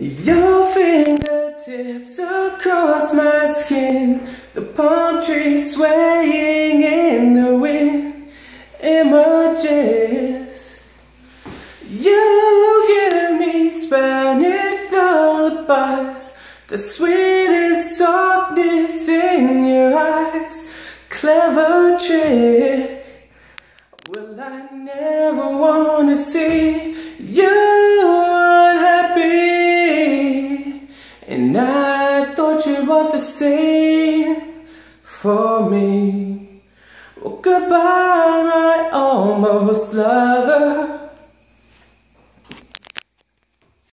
Your fingertips across my skin. The palm trees swaying in the wind. Images You give me Spanish lullabies. The sweetest softness in your eyes. Clever trick. Well, I never wanna see And I thought you want the same for me Well goodbye my almost lover